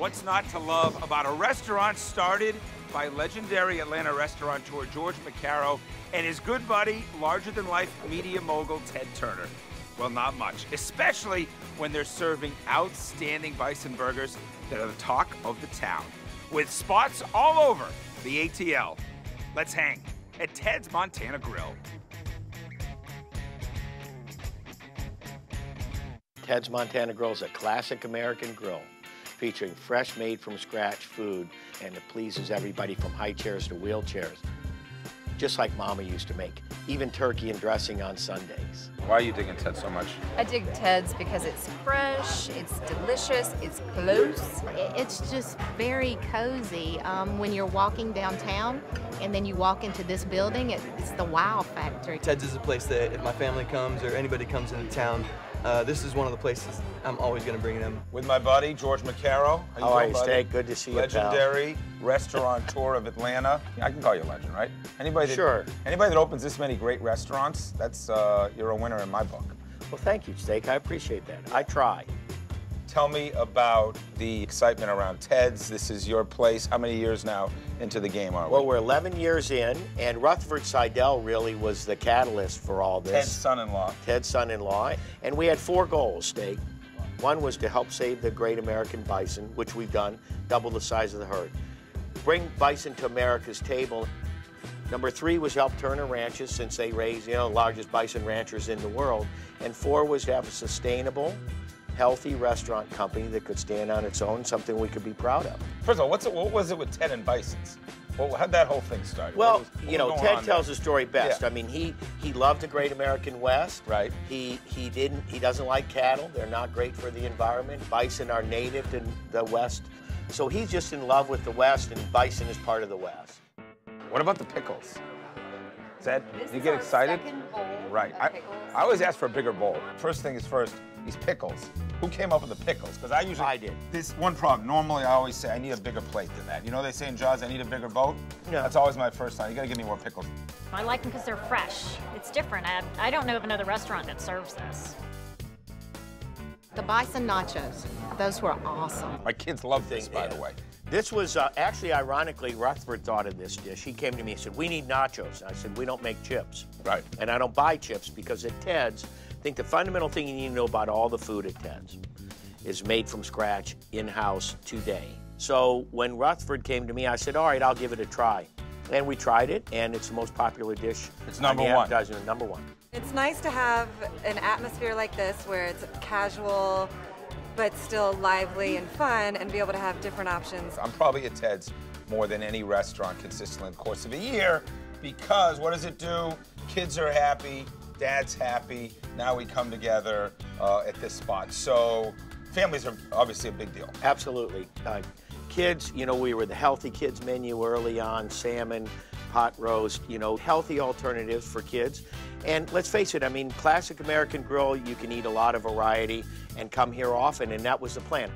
What's not to love about a restaurant started by legendary Atlanta restaurateur George McKerrow and his good buddy, larger than life media mogul Ted Turner? Well, not much, especially when they're serving outstanding bison burgers that are the talk of the town, with spots all over the ATL. Let's hang at Ted's Montana Grill. Ted's Montana Grill is a classic American grill featuring fresh made from scratch food and it pleases everybody from high chairs to wheelchairs just like Mama used to make, even turkey and dressing on Sundays. Why are you digging Ted so much? I dig Ted's because it's fresh, it's delicious, it's close. It's just very cozy. Um, when you're walking downtown and then you walk into this building, it, it's the wow factor. Ted's is a place that if my family comes or anybody comes into town, uh, this is one of the places I'm always going to bring them. With my buddy, George McKerrow. How, How are you, Steak? Good to see you, Legendary restaurateur of Atlanta. I can call you a legend, right? Anybody that, sure. Anybody that opens this many great restaurants, that's uh, you're a winner in my book. Well, thank you, Steak. I appreciate that. I try. Tell me about the excitement around Ted's. This is your place. How many years now into the game are we? Well, we're 11 years in, and Rutherford Seydel really was the catalyst for all this. Ted's son-in-law. Ted's son-in-law. And we had four goals, Steak. One was to help save the great American bison, which we've done, double the size of the herd. Bring bison to America's table. Number three was help Turner Ranches, since they raise, you know, the largest bison ranchers in the world. And four was to have a sustainable, healthy restaurant company that could stand on its own, something we could be proud of. First of all, what's it, what was it with Ted and Bisons? Well, how'd that whole thing start? Well, was, you know, Ted tells there? the story best. Yeah. I mean, he he loved the Great American West. Right. He he didn't he doesn't like cattle. They're not great for the environment. Bison are native to the West, so he's just in love with the West, and bison is part of the West. What about the pickles? Zed, This you is get our excited? Second bowl Right. of I, pickles. I always ask for a bigger bowl. First thing is first, these pickles. Who came up with the pickles? Because I usually I did. This one problem. Normally, I always say I need a bigger plate than that. You know they say in Jaws, I need a bigger boat. Yeah. That's always my first time. You got to give me more pickles. I like them because they're fresh. It's different. I, I don't know of another restaurant that serves this. The bison nachos, those were awesome. My kids love this, by yeah. the way. This was uh, actually, ironically, Rutherford thought of this dish. He came to me and said, "We need nachos." And I said, "We don't make chips." Right. And I don't buy chips because at Ted's, I think the fundamental thing you need to know about all the food at Ted's is made from scratch, in-house, today. So when Rutherford came to me, I said, "All right, I'll give it a try." And we tried it, and it's the most popular dish. It's on number the one. advertising, Number one. It's nice to have an atmosphere like this where it's casual but still lively and fun and be able to have different options. I'm probably at Ted's more than any restaurant consistently in the course of a year because what does it do? Kids are happy, dad's happy. Now we come together uh, at this spot. So families are obviously a big deal. Absolutely. Uh, kids, you know, we were the healthy kids menu early on, salmon, pot roast, you know, healthy alternatives for kids. And let's face it, I mean, classic American grill, you can eat a lot of variety and come here often, and that was the plan.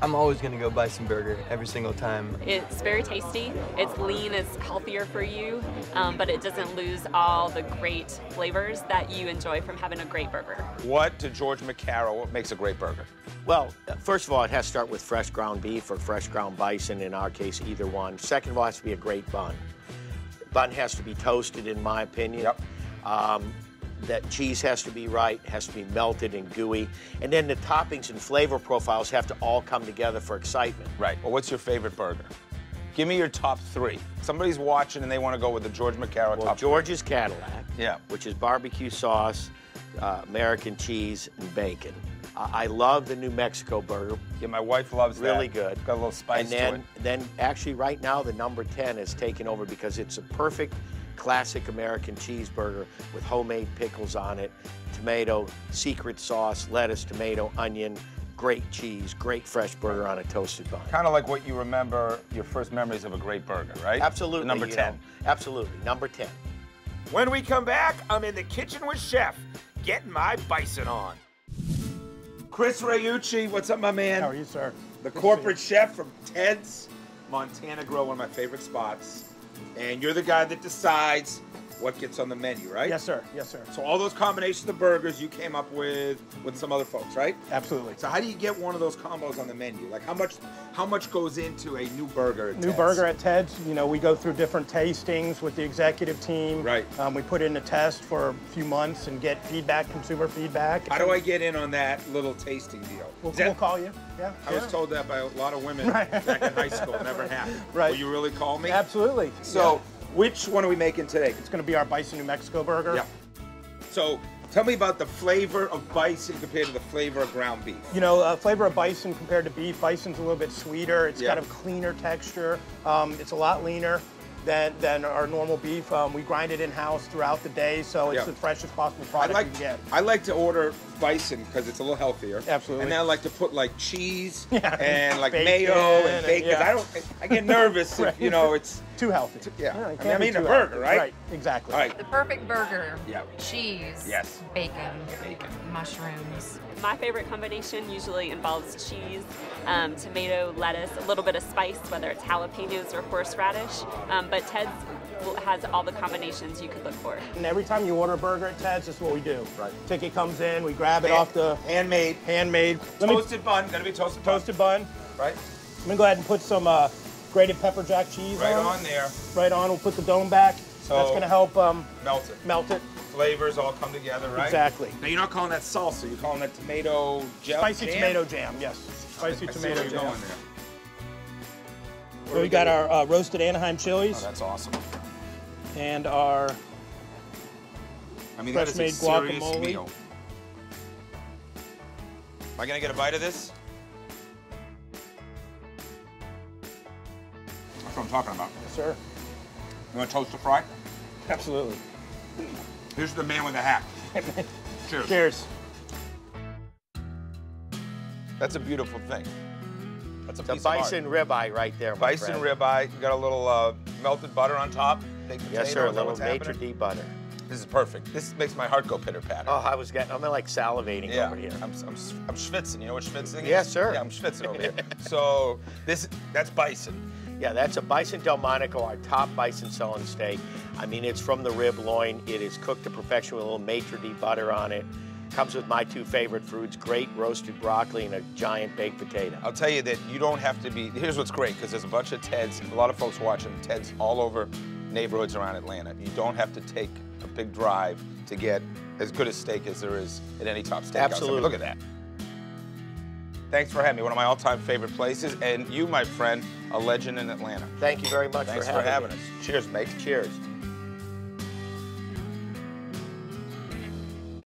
I'm always going to go buy some burger every single time. It's very tasty. It's lean. It's healthier for you, um, but it doesn't lose all the great flavors that you enjoy from having a great burger. What to George McKerrow, what makes a great burger? Well, first of all, it has to start with fresh ground beef or fresh ground bison, in our case, either one. Second of all, it has to be a great bun. Bun has to be toasted, in my opinion. Yep. Um, that cheese has to be right, has to be melted and gooey. And then the toppings and flavor profiles have to all come together for excitement. Right. Well, what's your favorite burger? Give me your top three. Somebody's watching and they want to go with the George McKerrow Well, top George's Cadillac, Yeah. which is barbecue sauce, uh, American cheese, and bacon. I I love the New Mexico burger. Yeah, my wife loves that. Really good. Got a little spice and then, to it. then actually right now the number 10 is taken over because it's a perfect classic American cheeseburger with homemade pickles on it, tomato, secret sauce, lettuce, tomato, onion, great cheese, great fresh burger on a toasted bun. Kind of like what you remember your first memories of a great burger, right? Absolutely. The number 10. know, absolutely. Number 10. When we come back, I'm in the kitchen with Chef, getting my bison on. Chris Rayucci, what's up, my man? How are you, sir? The corporate chef from Ted's Montana Grill, one of my favorite spots. And you're the guy that decides what gets on the menu, right? Yes, sir. Yes, sir. So all those combinations of burgers you came up with with some other folks, right? Absolutely. So how do you get one of those combos on the menu? Like how much how much goes into a new burger? At New Ted's? burger at Ted's. You know, we go through different tastings with the executive team. Right. Um, we put in a test for a few months and get feedback, consumer feedback. How do I get in on that little tasting deal? We'll, that- we'll call you. Yeah. I was told that by a lot of women Right. back in high school. Never happened. Right. Will you really call me? Absolutely. So, Yeah. Which one are we making today? it's going to be our Bison New Mexico burger. Yeah. So, tell me about the flavor of bison compared to the flavor of ground beef. You know, uh, flavor of bison compared to beef. Bison's a little bit sweeter. It's Yeah. got a cleaner texture. Um, it's a lot leaner than, than our normal beef. Um, we grind it in house throughout the day, so it's Yeah. the freshest possible I product like you can get. I like to order bison because it's a little healthier. Absolutely. And then I like to put like cheese Yeah. and like Bacon mayo and bacon. yeah. I don't. I get nervous if you know it's. Too healthy. yeah. it I mean, can't I'm eating a burger, healthy. right? Right, exactly. All right. The perfect burger. Yeah. Cheese. Yes. Bacon. Bacon. Mushrooms. My favorite combination usually involves cheese, um, tomato, lettuce, a little bit of spice, whether it's jalapenos or horseradish. Um, but Ted's has all the combinations you could look for. And every time you order a burger at Ted's, this is what we do. Right. Ticket comes in, we grab it Hand- off the handmade handmade. Let me toasted bun. Gotta be toasted bun. toasted bun. Right. I'm gonna go ahead and put some uh, grated pepper jack cheese Right on. on there. Right on. We'll put the dome back. So- That's going to help um, Melt it. melt it. Flavors all come together, right? Exactly. Now you're not calling that salsa. You're calling that tomato gel. Spicy jam? tomato jam. Yes. Spicy I see tomato where jam. going there. So we got our uh, roasted Anaheim chilies Oh, that's awesome. and our I mean, that is a Fresh-made serious guacamole. meal. Am I gonna get a bite of this? What I'm talking about. yes, sir. You want to toast to fry? Absolutely. Here's the man with the hat. Cheers. Cheers. That's a beautiful thing. That's a The piece of art. bison ribeye right there, my Bison friend. ribeye. You got a little uh, melted butter on top. Baked Yes, sir. A little what's maitre d butter. This is perfect. This makes my heart go pitter patter. Oh, I was getting, I'm like salivating Yeah, over here. I'm, I'm, I'm schwitzing. You know what schwitzing is? Yes, sir. Yeah, I'm schwitzing over here. so this that's bison. Yeah, that's a bison Delmonico, our top bison selling steak. I mean, it's from the rib loin. It is cooked to perfection with a little maitre d butter on it. Comes with my two favorite fruits, great roasted broccoli and a giant baked potato. I'll tell you that you don't have to be. Here's what's great because there's a bunch of Teds, a lot of folks watching Teds all over neighborhoods around Atlanta. You don't have to take a big drive to get as good a steak as there is at any top steakhouse. I mean, Absolutely. look at that. Thanks for having me. One of my all-time favorite places, and you, my friend, a legend in Atlanta. Thank you very much Thanks for for having having us. Cheers, mate. Cheers.